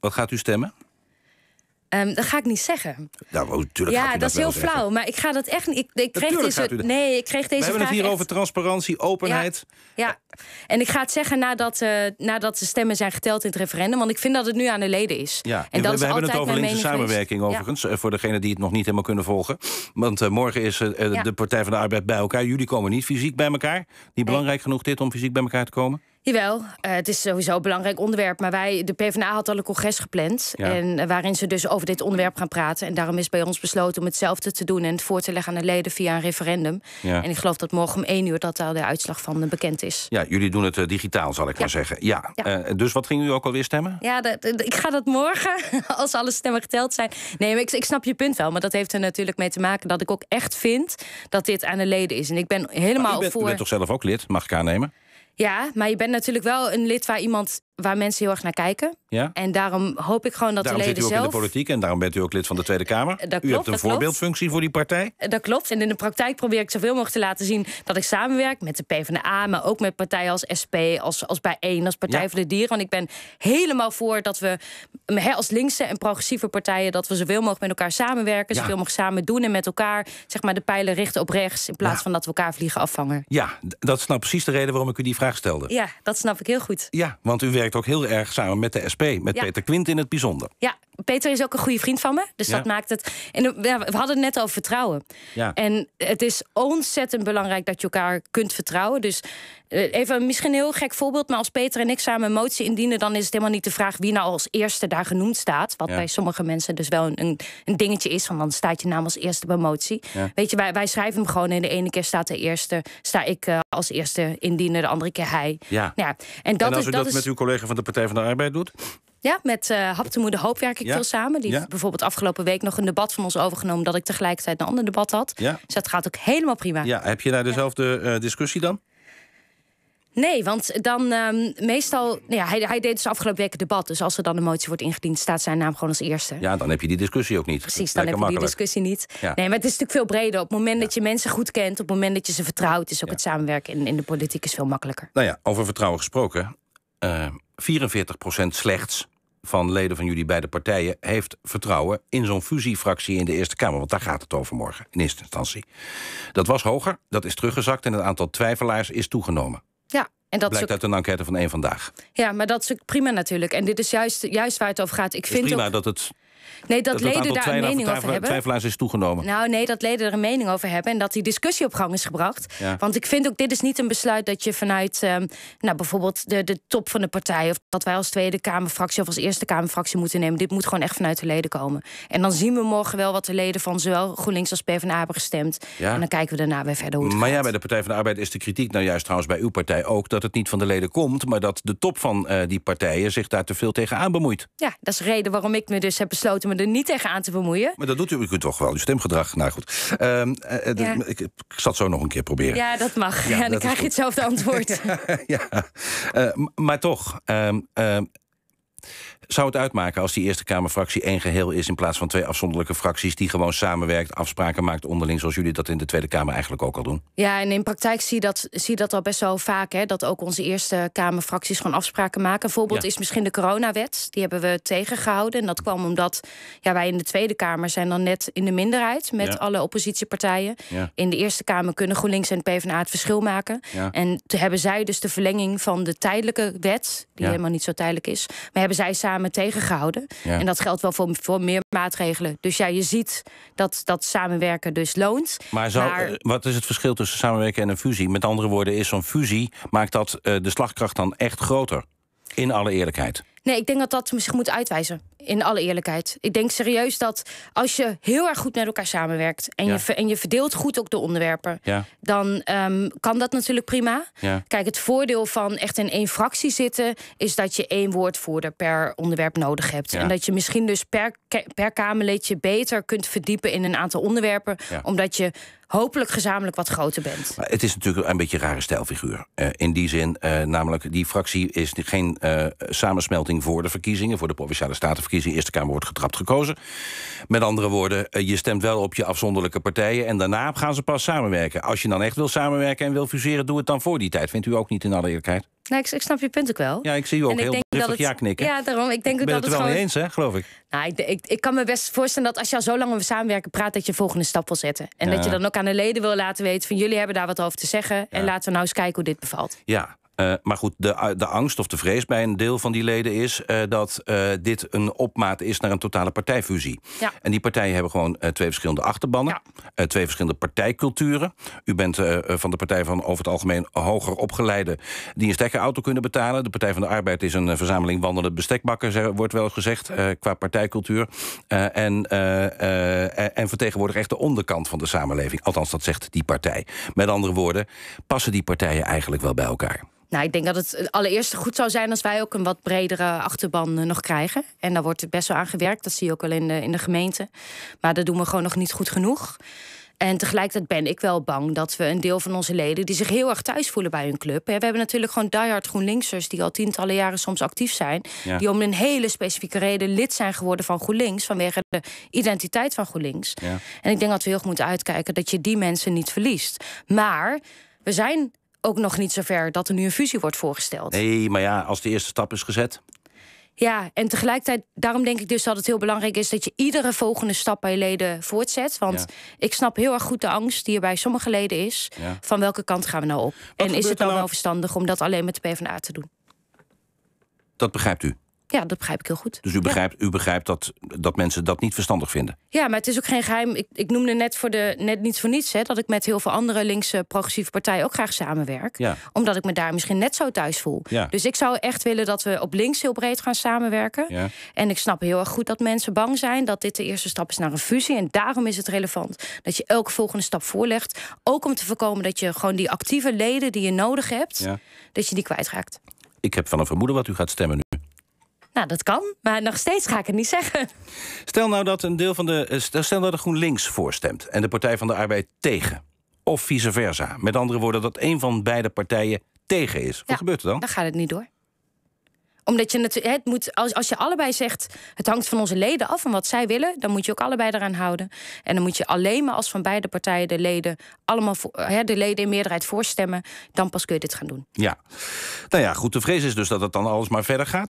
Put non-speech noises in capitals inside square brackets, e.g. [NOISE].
Wat gaat u stemmen? Um, dat ga ik niet zeggen. Nou, ja, gaat dat, is heel zeggen. flauw. Maar ik ga dat echt niet. Ik, ik kreeg deze. Nee, ik kreeg deze We hebben het hier echt- over transparantie, openheid. Ja, en ik ga het zeggen nadat, eh, nadat de stemmen zijn geteld in het referendum. Want ik vind dat het nu aan de leden is. Ja, en we, dat we is hebben het altijd over linkse samenwerking overigens. eh, Voor degenen die het nog niet helemaal kunnen volgen. Want eh, morgen is de Partij van de Arbeid bij elkaar. Jullie komen niet fysiek bij elkaar. Niet belangrijk genoeg dit om fysiek bij elkaar te komen? Jawel, eh, het is sowieso een belangrijk onderwerp. Maar wij, de PvdA had al een congres gepland. Ja. En, eh, waarin ze dus over dit onderwerp gaan praten. En daarom is bij ons besloten om hetzelfde te doen. En het voor te leggen aan de leden via een referendum. Ja. En ik geloof dat morgen om één uur dat daar de uitslag van eh, bekend is. Ja, jullie doen het digitaal, zal ik maar zeggen. Ja. Ja. Dus wat ging u ook alweer stemmen? Ja, dat- ik ga dat morgen, [LAUGHS] als alle stemmen geteld zijn. Nee, maar ik, ik snap je punt wel. Maar dat heeft er natuurlijk mee te maken dat ik ook echt vind dat dit aan de leden is. En ik ben helemaal Maar u, bent, bent toch zelf ook lid, mag ik aannemen? Ja, maar je bent natuurlijk wel een lid waar iemand waar mensen heel erg naar kijken. Ja? En daarom hoop ik gewoon dat Daarom de zit u leden ook in zelf. de politiek en daarom bent u ook lid van de Tweede Kamer. Dat u klopt, hebt een dat klopt. voorbeeldfunctie voor die partij. Eh, Dat klopt. En in de praktijk probeer ik zoveel mogelijk te laten zien dat ik samenwerk met de PvdA, maar ook met partijen als SP, als, als Bijeen, als Partij Ja. voor de Dieren. Want ik ben helemaal voor dat we hè, als linkse en progressieve partijen, dat we zoveel mogelijk met elkaar samenwerken, Ja. zoveel mogelijk samen doen en met elkaar zeg maar de pijlen richten op rechts in plaats van dat we elkaar vliegen afvangen. Ja, dat is nou precies de reden waarom ik u die vraag stelde. Ja, dat snap ik heel goed. Ja, want u werkt ook heel erg samen met de SP, met Ja. Peter Quint in het bijzonder. Ja, Peter is ook een goede vriend van me. Dus Ja. dat maakt het. En ja, we hadden het net over vertrouwen. Ja. En het is ontzettend belangrijk dat je elkaar kunt vertrouwen. Dus eh, even misschien een heel gek voorbeeld. Maar als Peter en ik samen een motie indienen, dan is het helemaal niet de vraag wie nou als eerste daar genoemd staat. Wat bij sommige mensen dus wel een, een, dingetje is. Want dan staat je naam als eerste bij motie. Ja. Weet je, wij, wij schrijven hem gewoon. En de ene keer staat de eerste, sta ik eh, als eerste indiener, de andere keer hij. Ja. Nou ja, en dat en als is, u dat dat is met uw collega van de Partij van de Arbeid doet? Ja, met eh Hap de Moeder Hoop werk ik Ja? veel samen. Die Ja? heeft bijvoorbeeld afgelopen week nog een debat van ons overgenomen... dat ik tegelijkertijd een ander debat had. Ja. Dus dat gaat ook helemaal prima. Ja, heb je daar dezelfde eh, discussie dan? Nee, want dan ehm, meestal... Nou ja, hij, hij deed dus afgelopen week een debat. Dus als er dan een motie wordt ingediend... staat zijn naam gewoon als eerste. Ja, dan heb je die discussie ook niet. Precies, dan heb je die discussie niet. Ja. Nee, maar het is natuurlijk veel breder. Op het moment dat je mensen goed kent... op het moment dat je ze vertrouwt... is ook het samenwerken in, in de politiek is veel makkelijker. Nou ja, over vertrouwen gesproken. Eh 44% slechts van leden van jullie beide partijen... heeft vertrouwen in zo'n fusiefractie in de Eerste Kamer. Want daar gaat het over morgen, in eerste instantie. Dat was hoger, dat is teruggezakt... en het aantal twijfelaars is toegenomen. Ja, en dat Blijkt ook, uit een enquête van één vandaag. Ja, maar dat is prima natuurlijk. En dit is juist, juist waar het over gaat. Ik is vind prima ook, dat het, nee, dat, leden daar een mening over hebben. twijfelaars is toegenomen. Nou, nee, dat leden er een mening over hebben en dat die discussie op gang is gebracht. Ja. Want ik vind ook, dit is niet een besluit dat je vanuit, ehm, nou, bijvoorbeeld de, de top van de partij, of dat wij als Tweede Kamerfractie of als Eerste Kamerfractie moeten nemen. Dit moet gewoon echt vanuit de leden komen. En dan zien we morgen wel wat de leden van zowel GroenLinks als PvdA hebben gestemd. Ja. En dan kijken we daarna weer verder hoe het Maar ja, bij de Partij van de Arbeid is de kritiek nou juist trouwens bij uw partij ook... dat het niet van de leden komt, maar dat de top van eh, die partijen... zich daar te veel tegenaan bemoeit. Ja, dat is de reden waarom ik me dus heb besloten me er niet tegen aan te bemoeien. Maar dat doet u, toch wel, uw stemgedrag. Nou goed, Ehm, eh, Ja. ik, ik zal het zo nog een keer proberen. Ja, dat mag. Ja, dan krijg je hetzelfde antwoord. [LAUGHS] ja. Eh, maar toch, ehm, ehm, zou het uitmaken als die Eerste Kamerfractie één geheel is... in plaats van twee afzonderlijke fracties die gewoon samenwerkt... afspraken maakt onderling, zoals jullie dat in de Tweede Kamer eigenlijk ook al doen? Ja, en in praktijk zie je dat, zie dat al best wel vaak. Hè, dat ook onze Eerste Kamerfracties gewoon afspraken maken. Een voorbeeld Ja. is misschien de coronawet. Die hebben we tegengehouden. En dat kwam omdat ja, wij in de Tweede Kamer zijn dan net in de minderheid... met Ja. alle oppositiepartijen. Ja. In de Eerste Kamer kunnen GroenLinks en PvdA het verschil maken. En toen hebben zij dus de verlenging van de tijdelijke wet... die helemaal niet zo tijdelijk is... maar hebben zij samen tegengehouden. Ja. En dat geldt wel voor, voor meer maatregelen. Dus ja, je ziet dat dat samenwerken dus loont. Maar, zou, Maar- wat is het verschil tussen samenwerken en een fusie? Met andere woorden, is zo'n fusie... maakt dat eh, de slagkracht dan echt groter? In alle eerlijkheid. Nee, ik denk dat dat zich moet uitwijzen. In alle eerlijkheid. Ik denk serieus dat als je heel erg goed met elkaar samenwerkt. en, Ja. je, en je verdeelt goed ook de onderwerpen. Ja. dan ehm, kan dat natuurlijk prima. Ja. Kijk, het voordeel van echt in één fractie zitten. is dat je één woordvoerder per onderwerp nodig hebt. En dat je misschien dus per, per Kamerlid je beter kunt verdiepen in een aantal onderwerpen. Omdat je hopelijk gezamenlijk wat groter bent. Het is natuurlijk een beetje een rare stijlfiguur. Eh, in die zin, eh, namelijk, die fractie is geen eh, samensmelting voor de verkiezingen. Voor de provinciale statenverkiezingen. Eerste Kamer wordt getrapt gekozen. Met andere woorden, je stemt wel op je afzonderlijke partijen. En daarna gaan ze pas samenwerken. Als je dan echt wil samenwerken en wil fuseren, doe het dan voor die tijd. Vindt u ook niet in alle eerlijkheid? Nou, ik, ik, snap je punt ook wel. Ja, ik zie u ook heel driftig ja knikken. Ja, daarom. Ik denk ben dat het wel gewoon... mee eens, hè, geloof ik. Nou, ik, ik, ik, kan me best voorstellen dat als je al zo lang we samenwerken praat, dat je volgende stap wil zetten. En dat je dan ook aan de leden wil laten weten van jullie hebben daar wat over te zeggen. En laten we nou eens kijken hoe dit bevalt. Ja, uh, maar goed, de, de angst of de vrees bij een deel van die leden is uh, dat uh, dit een opmaat is naar een totale partijfusie. Ja. En die partijen hebben gewoon twee verschillende achterbannen, ja. twee verschillende partijculturen. U bent van de partij van over het algemeen hoger opgeleide die een stekkerauto kunnen betalen. De Partij van de Arbeid is een verzameling wandelende bestekbakken, wordt wel gezegd, qua partijcultuur. en, en vertegenwoordigt echt de onderkant van de samenleving. Althans, dat zegt die partij. Met andere woorden, passen die partijen eigenlijk wel bij elkaar? Nou, ik denk dat het allereerst goed zou zijn als wij ook een wat bredere achterban nog krijgen. En daar wordt best wel aan gewerkt. Dat zie je ook al in de, in de gemeente. Maar dat doen we gewoon nog niet goed genoeg. En tegelijkertijd ben ik wel bang dat we een deel van onze leden... die zich heel erg thuis voelen bij hun club... we hebben natuurlijk gewoon diehard GroenLinksers... die al tientallen jaren soms actief zijn... Ja. die om een hele specifieke reden lid zijn geworden van GroenLinks... vanwege de identiteit van GroenLinks. Ja. En ik denk dat we heel goed moeten uitkijken... dat je die mensen niet verliest. Maar we zijn ook nog niet zover dat er nu een fusie wordt voorgesteld. Nee, maar ja, als de eerste stap is gezet. Ja, en tegelijkertijd, daarom denk ik dus dat het heel belangrijk is dat je iedere volgende stap bij je leden voortzet. Want Ja. ik snap heel erg goed de angst die er bij sommige leden is. Ja. Van welke kant gaan we nou op? en is het nou nou- wel verstandig om dat alleen met de PvdA te doen? Dat begrijpt u. Ja, dat begrijp ik heel goed. Dus u begrijpt, u begrijpt dat, dat mensen dat niet verstandig vinden. Ja, maar het is ook geen geheim. Ik, ik noemde net, voor de, net niet voor niets hè, dat ik met heel veel andere linkse progressieve partijen ook graag samenwerk. Ja. Omdat ik me daar misschien net zo thuis voel. Ja. Dus ik zou echt willen dat we op links heel breed gaan samenwerken. Ja. En ik snap heel erg goed dat mensen bang zijn dat dit de eerste stap is naar een fusie. En daarom is het relevant dat je elke volgende stap voorlegt. Ook om te voorkomen dat je gewoon die actieve leden die je nodig hebt, dat je die kwijtraakt. Ik heb van een vermoeden wat u gaat stemmen nu. Nou, dat kan, maar nog steeds ga ik het niet zeggen. Stel nou dat een deel van de. eh, Stel stel dat de GroenLinks voorstemt en de Partij van de Arbeid tegen. Of vice versa. Met andere woorden, dat een van beide partijen tegen is. Wat Ja. gebeurt er dan? Dan gaat het niet door. Omdat je natuurlijk, het moet, als, als je allebei zegt, het hangt van onze leden af en wat zij willen, dan moet je ook allebei eraan houden. En dan moet je alleen maar als van beide partijen de leden allemaal voor, hè, de leden in meerderheid voorstemmen, dan pas kun je dit gaan doen. Ja. Nou ja, goed. De vrees is dus dat het dan alles maar verder gaat.